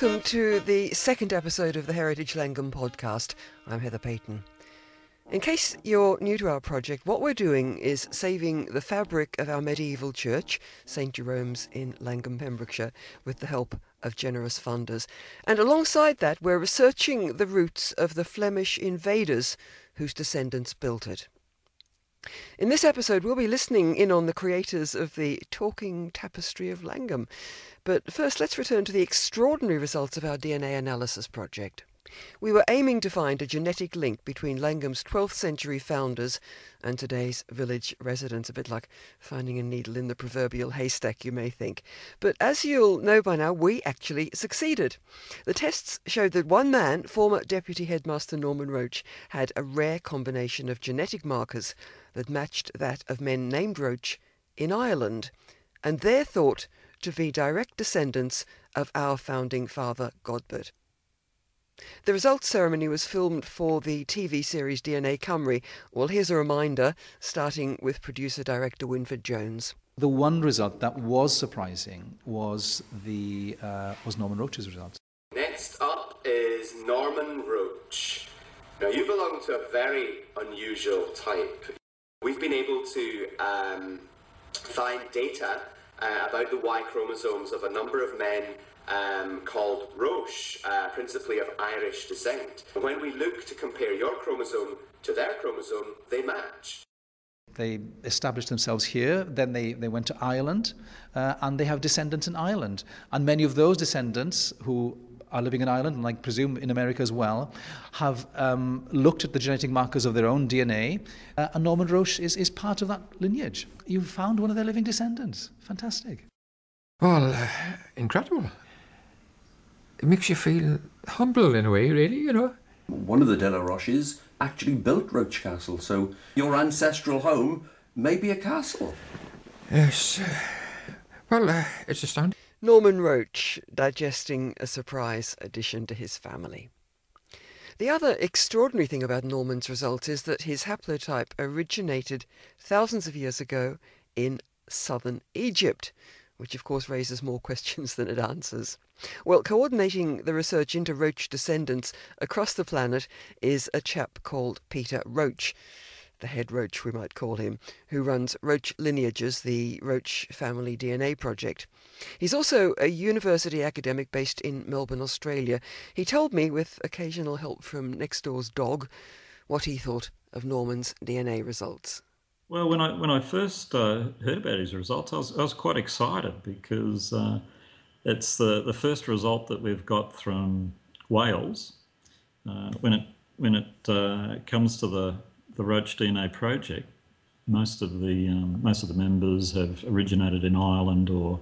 Welcome to the second episode of the Heritage Llangwm podcast. I'm Heather Payton. In case you're new to our project, what we're doing is saving the fabric of our medieval church, St Jerome's in Llangwm, Pembrokeshire, with the help of generous funders. And alongside that, we're researching the roots of the Flemish invaders whose descendants built it. In this episode, we'll be listening in on the creators of the Talking Tapestry of Llangwm. But first, let's return to the extraordinary results of our DNA analysis project. We were aiming to find a genetic link between Llangwm's 12th century founders and today's village residents, a bit like finding a needle in the proverbial haystack, you may think. But as you'll know by now, we actually succeeded. The tests showed that one man, former Deputy Headmaster Norman Roche, had a rare combination of genetic markers that matched that of men named Roche in Ireland, and they're thought to be direct descendants of our founding father, Godbert. The results ceremony was filmed for the TV series DNA Cymru. Well, here's a reminder, starting with producer director Winford Jones. The one result that was surprising was the uh, was Norman Roche's result. Next up is Norman Roche. Now you belong to a very unusual type. We've been able to um, find data uh, about the Y chromosomes of a number of men um, called Roche, uh, principally of Irish descent. When we look to compare your chromosome to their chromosome, they match. They established themselves here, then they, they went to Ireland, uh, and they have descendants in Ireland. And many of those descendants who are living in Ireland, and I presume in America as well, have um, looked at the genetic markers of their own DNA, uh, and Norman Roche is, is part of that lineage. You found one of their living descendants. Fantastic. Well, uh, incredible it makes you feel humble in a way, really, you know. One of the De La Roches actually built Roch Castle, so your ancestral home may be a castle. Yes. Well, uh, it's astounding. Norman Roche digesting a surprise addition to his family. The other extraordinary thing about Norman's result is that his haplotype originated thousands of years ago in southern Egypt, which of course raises more questions than it answers. Well, coordinating the research into Roche descendants across the planet is a chap called Peter Roche, the head roach we might call him, who runs Roche Lineages, the Roche Family DNA project. He's also a university academic based in Melbourne, Australia. He told me, with occasional help from next door's dog, what he thought of Norman's DNA results. Well, when I when I first uh, heard about his results, I was I was quite excited because uh, it's the, the first result that we've got from Wales. Uh, when it when it uh, comes to the the Roche DNA project, most of the um, most of the members have originated in Ireland or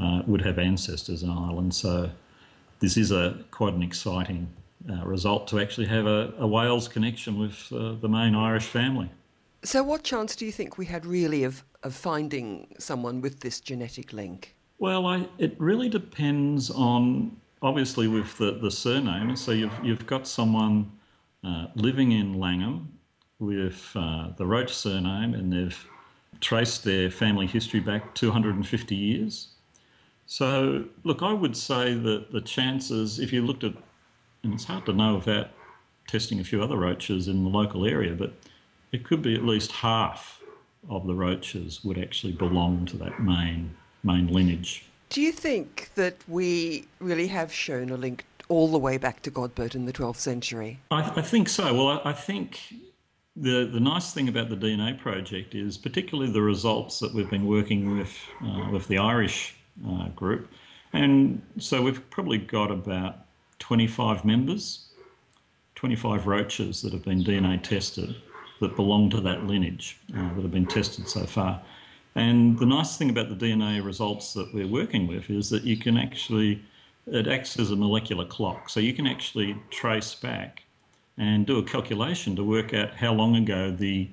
uh, would have ancestors in Ireland. So this is a quite an exciting uh, result to actually have a, a Wales connection with the main Irish family. So, what chance do you think we had really of, of finding someone with this genetic link? Well, I, it really depends on obviously with the, the surname. So you've you've got someone uh, living in Llangwm with uh, the Roche surname, and they've traced their family history back 250 years. So look, I would say that the chances, if you looked at, and it's hard to know without testing a few other Roches in the local area, but it could be at least half of the Roches would actually belong to that main main lineage. Do you think that we really have shown a link all the way back to Godbert in the 12th century? I, I think so. Well, I, I, think the, the nice thing about the DNA project is particularly the results that we've been working with uh, with the Irish uh, group. And so we've probably got about 25 members, 25 Roches that have been DNA tested that belong to that lineage uh, that have been tested so far. And the nice thing about the DNA results that we're working with is that you can actually, it acts as a molecular clock. So you can actually trace back and do a calculation to work out how long ago the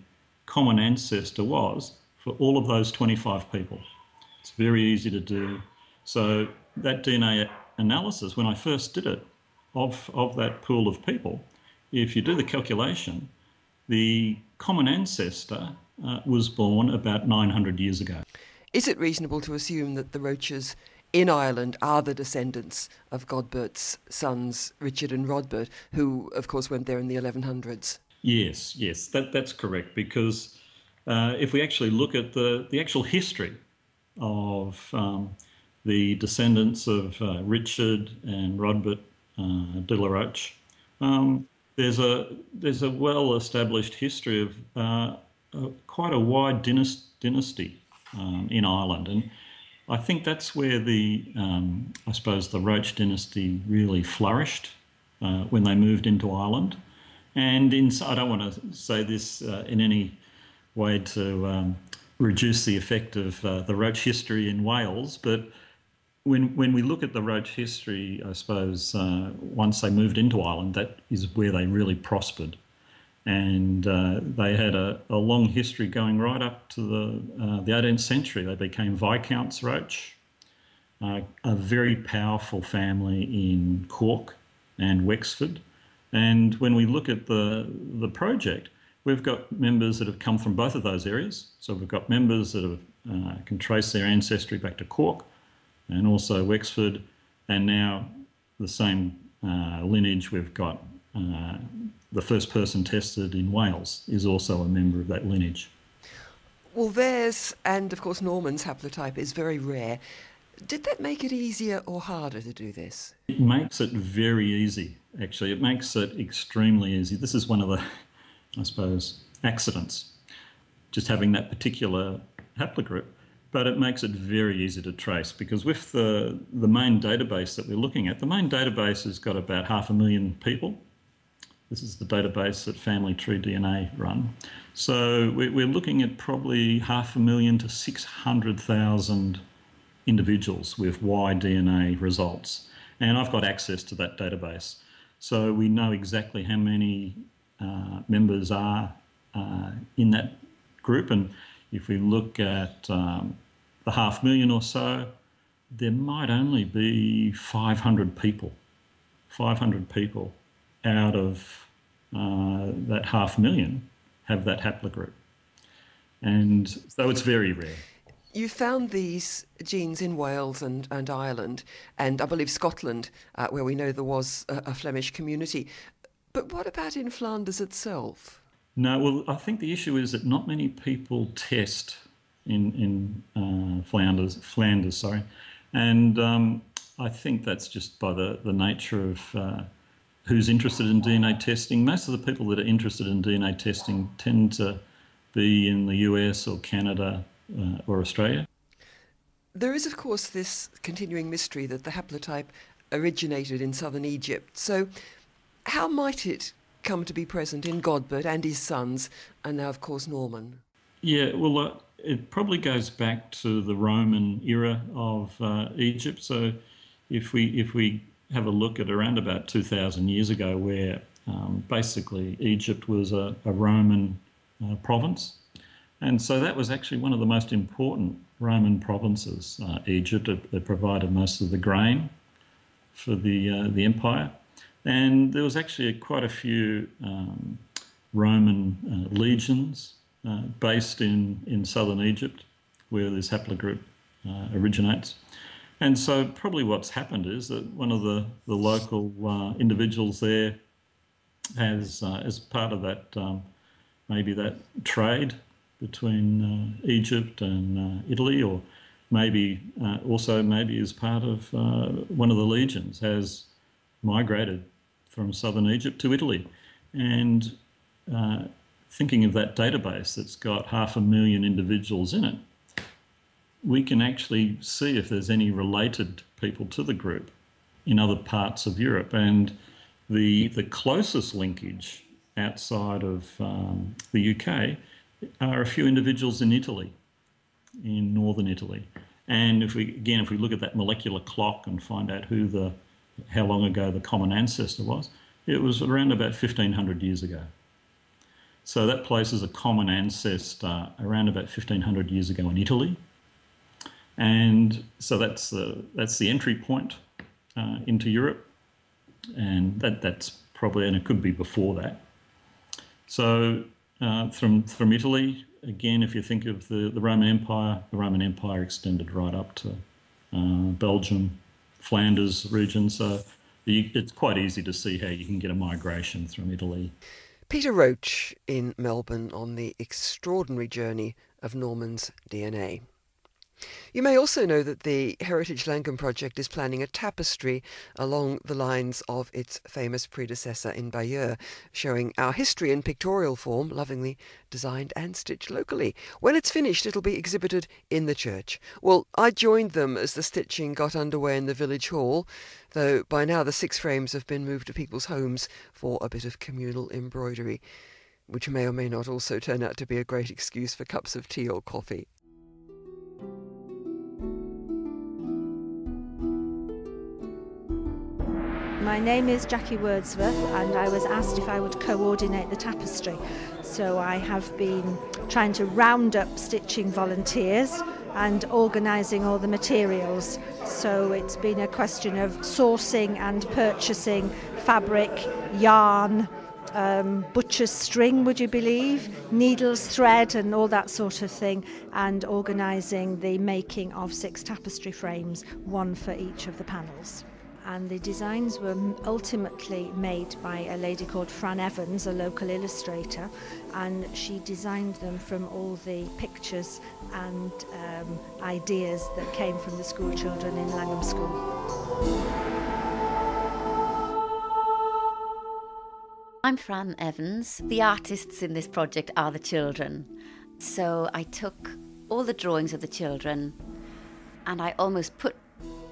common ancestor was for all of those 25 people. It's very easy to do. So that DNA analysis, when I first did it, of, of that pool of people, if you do the calculation, the common ancestor uh, was born about 900 years ago. Is it reasonable to assume that the Roches in Ireland are the descendants of Godbert's sons, Richard and Rodbert, who, of course, went there in the 1100s. Yes, yes, that, that's correct. Because uh, if we actually look at the, the actual history of um, the descendants of uh, Richard and Rodbert uh, de la Roche, um, there's a there's a well-established history of uh, quite a wide dynasty um, in Ireland, and I think that's where the um, I suppose the Roche dynasty really flourished uh, when they moved into Ireland. And in, I don't want to say this uh, in any way to um, reduce the effect of uh, the Roche history in Wales, but when when we look at the Roche history, I suppose uh, once they moved into Ireland, that is where they really prospered, and uh, they had a, a, long history going right up to the uh, the 18th century. They became Viscounts Roche, uh, a very powerful family in Cork and Wexford, and when we look at the the project, we've got members that have come from both of those areas. So we've got members that have, uh, can trace their ancestry back to Cork and also Wexford, and now the same uh, lineage we've got. Uh, the first person tested in Wales is also a member of that lineage. Well, theirs and of course Norman's haplotype is very rare. Did that make it easier or harder to do this? It makes it very easy, actually. It makes it extremely easy. This is one of the, I suppose, accidents, just having that particular haplogroup but it makes it very easy to trace because with the, the main database that we're looking at, the main database has got about half a million people. This is the database that Family Tree DNA run. So we're looking at probably half a million to 600,000 individuals with Y DNA results. And I've got access to that database. So we know exactly how many uh, members are uh, in that group. And if we look at um, the half million or so, there might only be 500 people, 500 people out of uh, that half million have that haplogroup. And so it's very rare. You found these genes in Wales and, and Ireland, and I believe Scotland, uh, where we know there was a, a Flemish community. But what about in Flanders itself? No, well, I think the issue is that not many people test in in uh, Flanders, Flanders, sorry, and um, I think that's just by the the nature of uh, who's interested in DNA testing. Most of the people that are interested in DNA testing tend to be in the US or Canada uh, or Australia. There is, of course, this continuing mystery that the haplotype originated in southern Egypt. So, how might it come to be present in Godbert and his sons, and now, of course, Norman? Yeah, well, uh, it probably goes back to the Roman era of uh, Egypt. So if we if we have a look at around about 2,000 years ago, where um, basically Egypt was a, a Roman uh, province, and so that was actually one of the most important Roman provinces. Uh, Egypt it, provided most of the grain for the uh, the empire, and there was actually quite a few um, Roman uh, legions uh, based in, in southern Egypt, where this haplogroup uh, originates. And so, probably what's happened is that one of the, the local uh, individuals there has, uh, as part of that, um, maybe that trade between uh, Egypt and Italy, or maybe also maybe as part of one of the legions, has migrated from southern Egypt to Italy. And uh, thinking of that database that's got half a million individuals in it, we can actually see if there's any related people to the group in other parts of Europe. And the, the closest linkage outside of um, the UK are a few individuals in Italy, in northern Italy. And if we again, if we look at that molecular clock and find out who the how long ago the common ancestor was, it was around about 1500 years ago. So that places a common ancestor around about 1500 years ago in Italy. And so that's the, that's the entry point uh, into Europe. And that, that's probably, and it could be before that. So uh, from, from Italy, again, if you think of the, the Roman Empire, the Roman Empire extended right up to uh, Belgium, Flanders region. So it's quite easy to see how you can get a migration from Italy. Peter Roche in Melbourne on the extraordinary journey of Norman's DNA. You may also know that the Heritage Llangwm project is planning a tapestry along the lines of its famous predecessor in Bayeux, showing our history in pictorial form, lovingly designed and stitched locally. When it's finished, it'll be exhibited in the church. Well, I joined them as the stitching got underway in the village hall, though by now the six frames have been moved to people's homes for a bit of communal embroidery, which may or may not also turn out to be a great excuse for cups of tea or coffee. My name is Jackie Wordsworth, and I was asked if I would coordinate the tapestry. So I have been trying to round up stitching volunteers and organising all the materials. So it's been a question of sourcing and purchasing fabric, yarn, um, butcher's string, would you believe, needles, thread, and all that sort of thing, and organising the making of six tapestry frames, one for each of the panels and the designs were ultimately made by a lady called Fran Evans, a local illustrator, and she designed them from all the pictures and um, ideas that came from the school children in Llangwm School. I'm Fran Evans. The artists in this project are the children. So I took all the drawings of the children and I almost put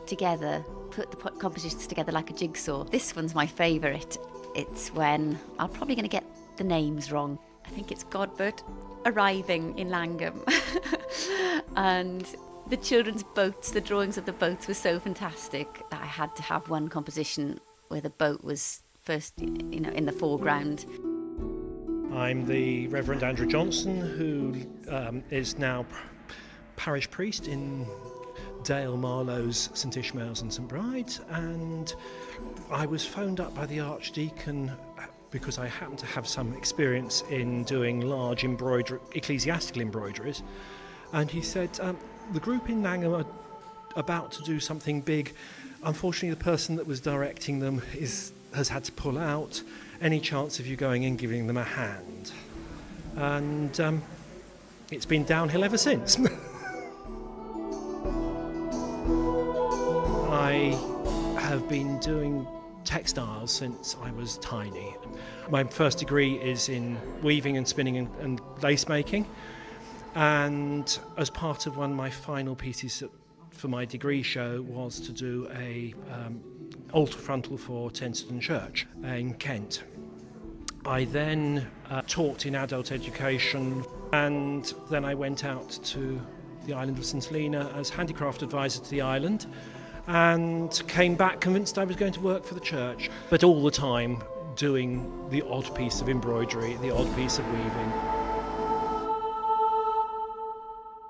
together put the compositions together like a jigsaw. This one's my favourite. It's when I'm probably going to get the names wrong. I think it's Godbert arriving in Llangwm. and the children's boats, the drawings of the boats were so fantastic that I had to have one composition where the boat was first, you know, in the foreground. I'm the Reverend Andrew Johnson, who um, is now parish priest in Dale Marloes St Ishmael's and St Bride's, and I was phoned up by the Archdeacon because I happen to have some experience in doing large embroidery, ecclesiastical embroideries, and he said um, the group in Llangwm are about to do something big. Unfortunately, the person that was directing them is has had to pull out. Any chance of you going and giving them a hand? And um, it's been downhill ever since. have been doing textiles since I was tiny. My first degree is in weaving and spinning and, and lace making. And as part of one of my final pieces for my degree show was to do a um, altar frontal for Tenterden Church in Kent. I then uh, taught in adult education and then I went out to the island of St Helena as handicraft advisor to the island and came back convinced I was going to work for the church, but all the time doing the odd piece of embroidery, the odd piece of weaving.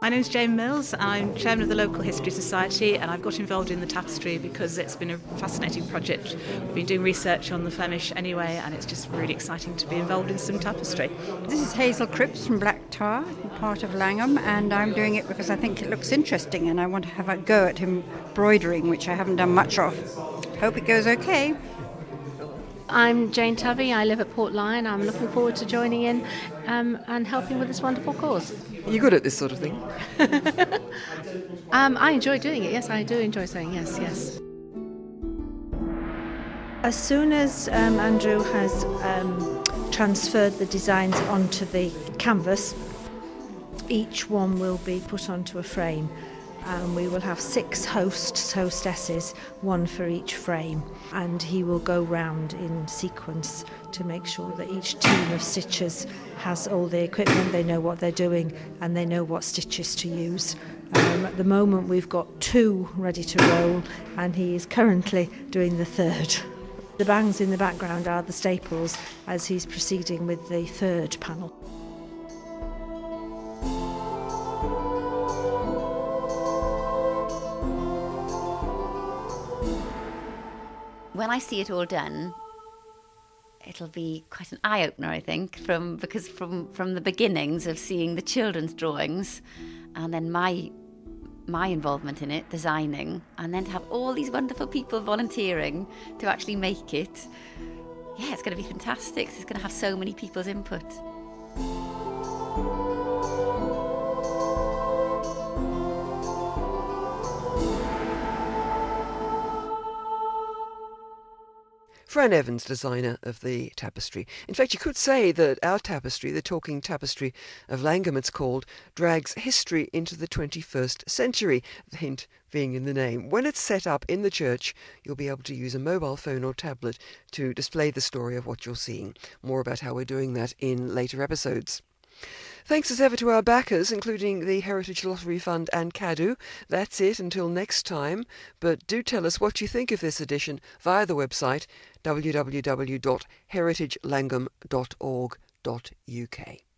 My name is Jane Mills. I'm chairman of the local history society, and I've got involved in the tapestry because it's been a fascinating project. We've been doing research on the Flemish anyway, and it's just really exciting to be involved in some tapestry. This is Hazel Cripps from Black Tar, part of Llangwm, and I'm doing it because I think it looks interesting, and I want to have a go at embroidering, which I haven't done much of. Hope it goes okay. I'm Jane Tubby. I live at Port Lion. I'm looking forward to joining in um, and helping with this wonderful cause. Are you good at this sort of thing? um, I enjoy doing it. Yes, I do enjoy saying yes, yes. As soon as um, Andrew has um, transferred the designs onto the canvas, each one will be put onto a frame and we will have six hosts, hostesses, one for each frame. And he will go round in sequence to make sure that each team of stitchers has all the equipment, they know what they're doing, and they know what stitches to use. Um, at the moment, we've got two ready to roll, and he is currently doing the third. The bangs in the background are the staples as he's proceeding with the third panel. when I see it all done, it'll be quite an eye opener, I think, from because from from the beginnings of seeing the children's drawings, and then my my involvement in it, designing, and then to have all these wonderful people volunteering to actually make it, yeah, it's going to be fantastic. It's going to have so many people's input. Fran Evans, designer of the tapestry. In fact, you could say that our tapestry, the Talking Tapestry of Llangwm, it's called, drags history into the 21st century. The hint being in the name. When it's set up in the church, you'll be able to use a mobile phone or tablet to display the story of what you're seeing. More about how we're doing that in later episodes. Thanks as ever to our backers, including the Heritage Lottery Fund and Cadw. That's it until next time, but do tell us what you think of this edition via the website www.heritagelangwm.org.uk.